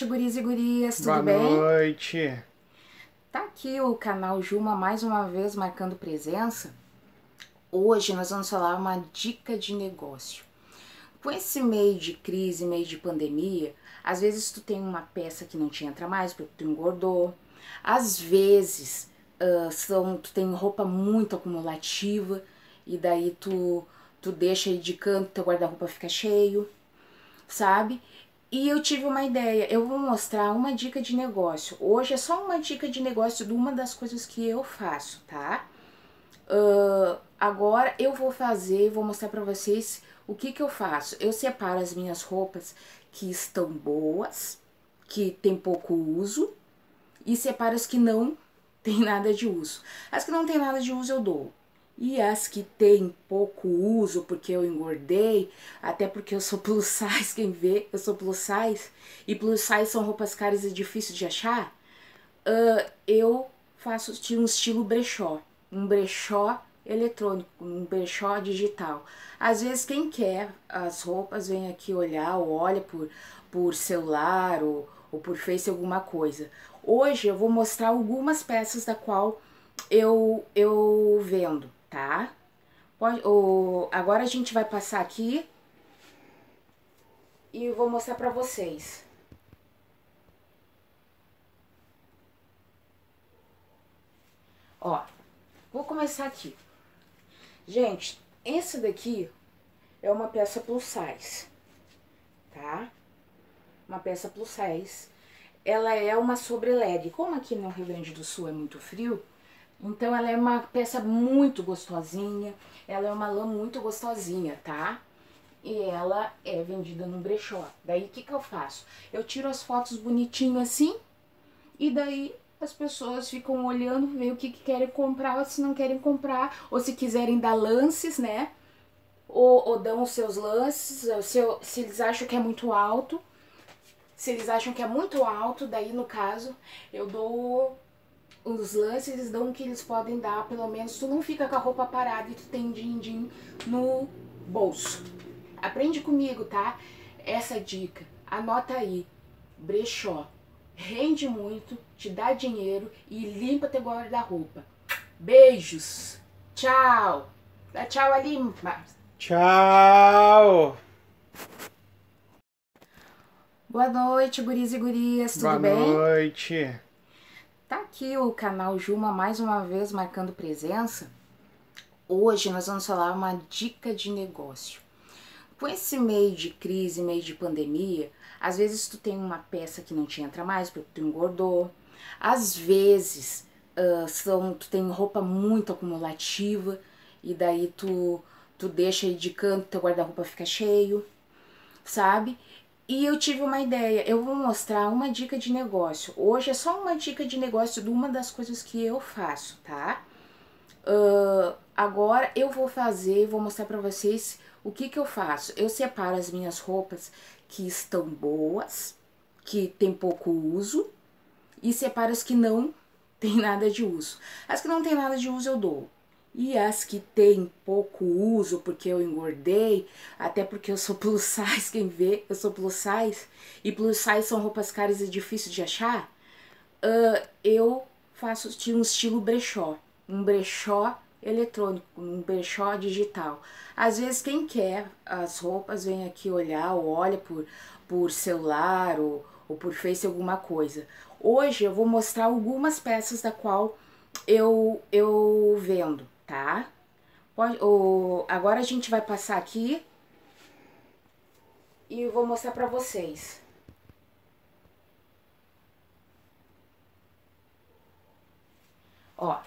noite, guris e gurias, tudo Boa bem? noite. Tá aqui o canal Juma mais uma vez marcando presença. Hoje nós vamos falar uma dica de negócio. Com esse meio de crise, meio de pandemia, às vezes tu tem uma peça que não te entra mais porque tu engordou. Às vezes uh, são, tu tem roupa muito acumulativa e daí tu, tu deixa aí de canto, teu guarda-roupa fica cheio, sabe? E eu tive uma ideia, eu vou mostrar uma dica de negócio. Hoje é só uma dica de negócio de uma das coisas que eu faço, tá? Uh, agora eu vou fazer, vou mostrar pra vocês o que que eu faço. Eu separo as minhas roupas que estão boas, que tem pouco uso, e separo as que não tem nada de uso. As que não tem nada de uso eu dou. E as que tem pouco uso, porque eu engordei, até porque eu sou plus size, quem vê, eu sou plus size, e plus size são roupas caras e difíceis de achar, uh, eu faço um estilo brechó, um brechó eletrônico, um brechó digital. Às vezes quem quer as roupas vem aqui olhar ou olha por, por celular ou, ou por Face alguma coisa. Hoje eu vou mostrar algumas peças da qual eu, eu vendo tá? Pode, o, agora a gente vai passar aqui e vou mostrar pra vocês. Ó, vou começar aqui. Gente, esse daqui é uma peça plus size, tá? Uma peça plus size. Ela é uma sobre leg. Como aqui no Rio Grande do Sul é muito frio, então ela é uma peça muito gostosinha, ela é uma lã muito gostosinha, tá? E ela é vendida no brechó. Daí o que que eu faço? Eu tiro as fotos bonitinho assim, e daí as pessoas ficam olhando, ver o que, que querem comprar, ou se não querem comprar, ou se quiserem dar lances, né? Ou, ou dão os seus lances, se, se eles acham que é muito alto. Se eles acham que é muito alto, daí no caso, eu dou os lances eles dão o que eles podem dar, pelo menos tu não fica com a roupa parada e tu tem din-din no bolso. Aprende comigo, tá? Essa dica, anota aí, brechó, rende muito, te dá dinheiro e limpa teu guarda-roupa. Beijos, tchau, dá tchau ali, Marcos. Tchau. Boa noite, guris e gurias, tudo Boa bem? noite. Tá aqui o canal Juma mais uma vez marcando presença. Hoje nós vamos falar uma dica de negócio. Com esse meio de crise, meio de pandemia, às vezes tu tem uma peça que não te entra mais porque tu engordou. Às vezes uh, são, tu tem roupa muito acumulativa e daí tu, tu deixa aí de canto, teu guarda-roupa fica cheio, sabe? E eu tive uma ideia, eu vou mostrar uma dica de negócio. Hoje é só uma dica de negócio de uma das coisas que eu faço, tá? Uh, agora eu vou fazer, vou mostrar pra vocês o que que eu faço. Eu separo as minhas roupas que estão boas, que tem pouco uso, e separo as que não tem nada de uso. As que não tem nada de uso eu dou. E as que tem pouco uso, porque eu engordei, até porque eu sou plus size, quem vê, eu sou plus size, e plus size são roupas caras e difíceis de achar, uh, eu faço um estilo brechó, um brechó eletrônico, um brechó digital. Às vezes quem quer as roupas vem aqui olhar ou olha por, por celular ou, ou por Face alguma coisa. Hoje eu vou mostrar algumas peças da qual eu, eu vendo tá? Pode, o, agora a gente vai passar aqui e vou mostrar pra vocês. Ó,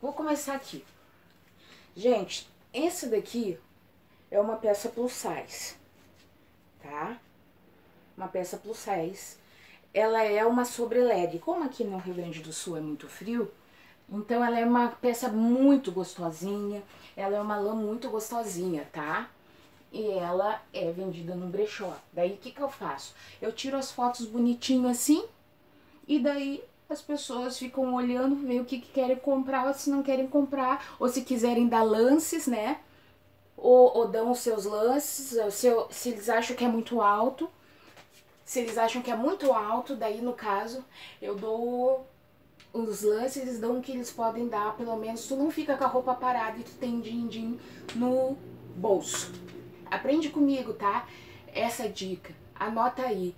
vou começar aqui. Gente, esse daqui é uma peça plus size, tá? Uma peça plus size. Ela é uma sobre leg. Como aqui no Rio Grande do Sul é muito frio, então ela é uma peça muito gostosinha, ela é uma lã muito gostosinha, tá? E ela é vendida no brechó. Daí o que que eu faço? Eu tiro as fotos bonitinho assim, e daí as pessoas ficam olhando, ver o que, que querem comprar, ou se não querem comprar, ou se quiserem dar lances, né? Ou, ou dão os seus lances, se, eu, se eles acham que é muito alto. Se eles acham que é muito alto, daí no caso eu dou os lances, eles dão o que eles podem dar, pelo menos tu não fica com a roupa parada e tu tem din-din no bolso. Aprende comigo, tá? Essa dica, anota aí.